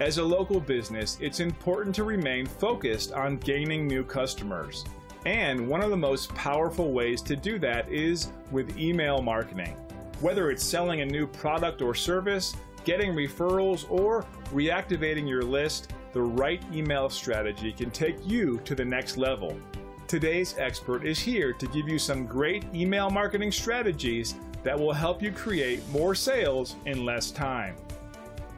As a local business, it's important to remain focused on gaining new customers. And one of the most powerful ways to do that is with email marketing. Whether it's selling a new product or service, getting referrals, or reactivating your list, the right email strategy can take you to the next level. Today's expert is here to give you some great email marketing strategies that will help you create more sales in less time.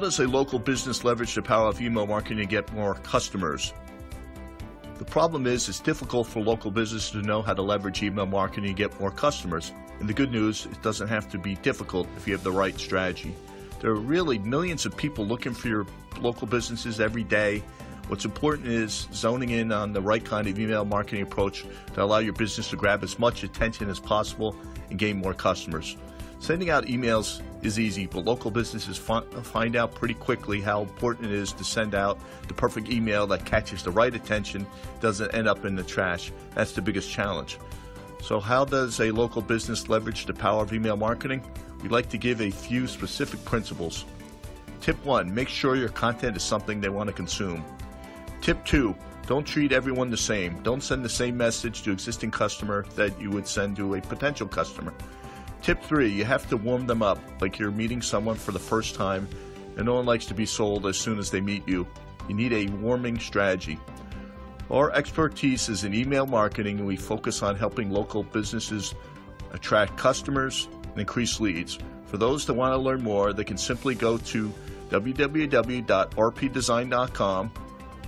Does a local business leverage the power of email marketing to get more customers? The problem is it's difficult for local businesses to know how to leverage email marketing to get more customers. And the good news, is it doesn't have to be difficult if you have the right strategy. There are really millions of people looking for your local businesses every day. What's important is zoning in on the right kind of email marketing approach to allow your business to grab as much attention as possible and gain more customers. Sending out emails is easy, but local businesses find out pretty quickly how important it is to send out the perfect email that catches the right attention, doesn't end up in the trash. That's the biggest challenge. So, how does a local business leverage the power of email marketing? We'd like to give a few specific principles. Tip one make sure your content is something they want to consume. Tip two don't treat everyone the same. Don't send the same message to existing customer that you would send to a potential customer. Tip three, you have to warm them up like you're meeting someone for the first time, and no one likes to be sold as soon as they meet you. You need a warming strategy. Our expertise is in email marketing, and we focus on helping local businesses attract customers and increase leads. For those that want to learn more, they can simply go to www.rpdesign.com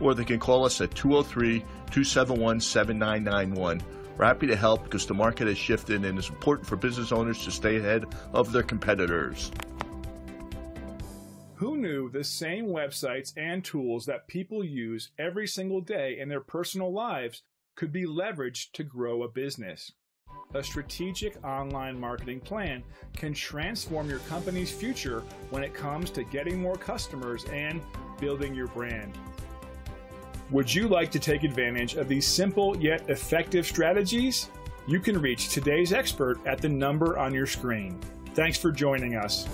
or they can call us at 203 271 7991. We're happy to help because the market has shifted and it's important for business owners to stay ahead of their competitors. Who knew the same websites and tools that people use every single day in their personal lives could be leveraged to grow a business? A strategic online marketing plan can transform your company's future when it comes to getting more customers and building your brand. Would you like to take advantage of these simple yet effective strategies? You can reach today's expert at the number on your screen. Thanks for joining us.